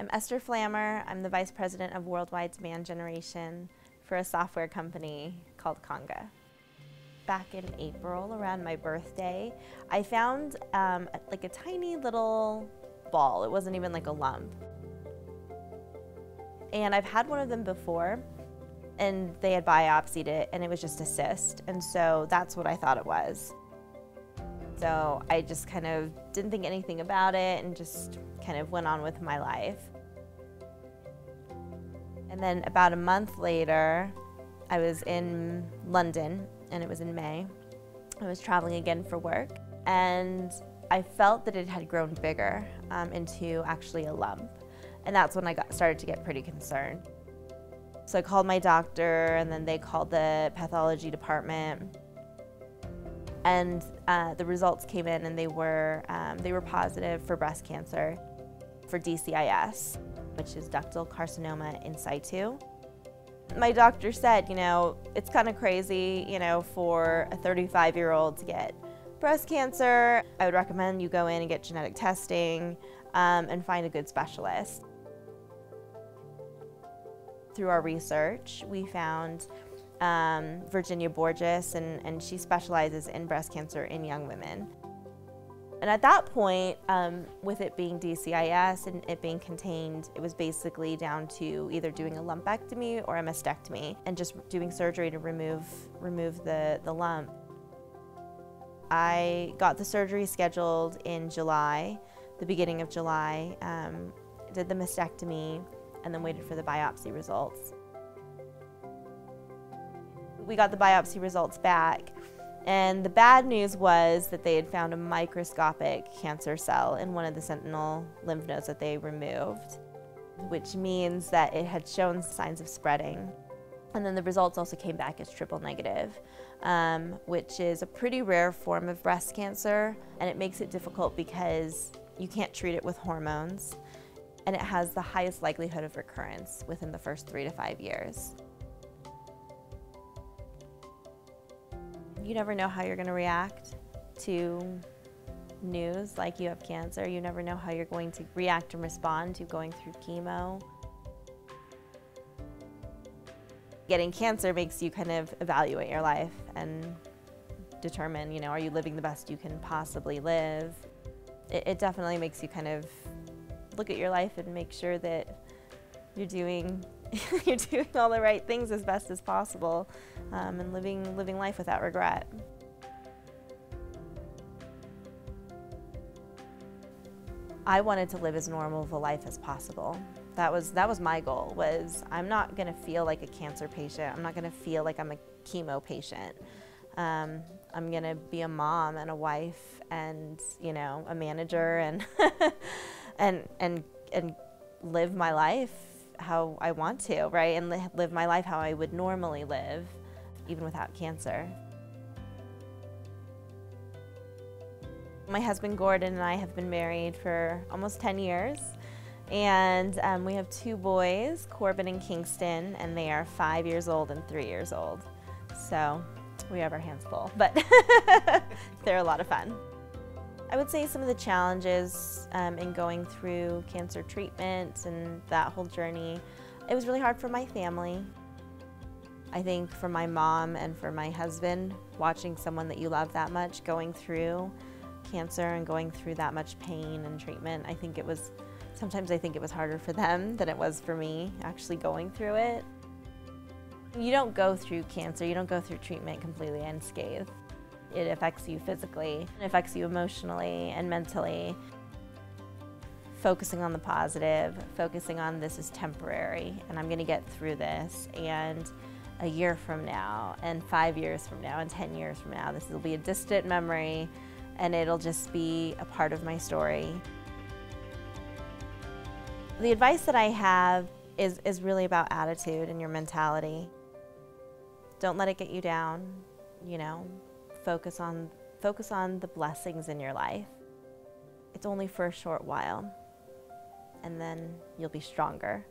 I'm Esther Flammer. I'm the Vice President of Worldwide Demand Generation for a software company called Conga. Back in April, around my birthday, I found um, like a tiny little ball. It wasn't even like a lump. And I've had one of them before, and they had biopsied it, and it was just a cyst. And so that's what I thought it was. So I just kind of didn't think anything about it and just kind of went on with my life. And then about a month later, I was in London, and it was in May. I was traveling again for work, and I felt that it had grown bigger um, into actually a lump. And that's when I got, started to get pretty concerned. So I called my doctor, and then they called the pathology department. And uh, the results came in, and they were, um, they were positive for breast cancer, for DCIS, which is ductal carcinoma in situ. My doctor said, you know, it's kind of crazy, you know, for a 35 year old to get breast cancer. I would recommend you go in and get genetic testing um, and find a good specialist through our research, we found um, Virginia Borges, and, and she specializes in breast cancer in young women. And at that point, um, with it being DCIS and it being contained, it was basically down to either doing a lumpectomy or a mastectomy and just doing surgery to remove, remove the, the lump. I got the surgery scheduled in July, the beginning of July, um, did the mastectomy, and then waited for the biopsy results. We got the biopsy results back, and the bad news was that they had found a microscopic cancer cell in one of the sentinel lymph nodes that they removed, which means that it had shown signs of spreading. And then the results also came back as triple negative, um, which is a pretty rare form of breast cancer, and it makes it difficult because you can't treat it with hormones and it has the highest likelihood of recurrence within the first three to five years. You never know how you're going to react to news like you have cancer. You never know how you're going to react and respond to going through chemo. Getting cancer makes you kind of evaluate your life and determine, you know, are you living the best you can possibly live? It, it definitely makes you kind of look at your life and make sure that you're doing you're doing all the right things as best as possible um, and living living life without regret. I wanted to live as normal of a life as possible. That was that was my goal. Was I'm not going to feel like a cancer patient. I'm not going to feel like I'm a chemo patient. Um, I'm going to be a mom and a wife and you know a manager and and and and live my life how I want to, right? And li live my life how I would normally live, even without cancer. My husband Gordon and I have been married for almost 10 years. And um, we have two boys, Corbin and Kingston, and they are five years old and three years old. So we have our hands full, but they're a lot of fun. I would say some of the challenges um, in going through cancer treatment and that whole journey, it was really hard for my family. I think for my mom and for my husband, watching someone that you love that much going through cancer and going through that much pain and treatment, I think it was, sometimes I think it was harder for them than it was for me actually going through it. You don't go through cancer, you don't go through treatment completely unscathed. It affects you physically, it affects you emotionally and mentally. Focusing on the positive, focusing on this is temporary and I'm going to get through this. And a year from now, and five years from now, and 10 years from now, this will be a distant memory and it'll just be a part of my story. The advice that I have is, is really about attitude and your mentality. Don't let it get you down, you know, focus on, focus on the blessings in your life. It's only for a short while, and then you'll be stronger.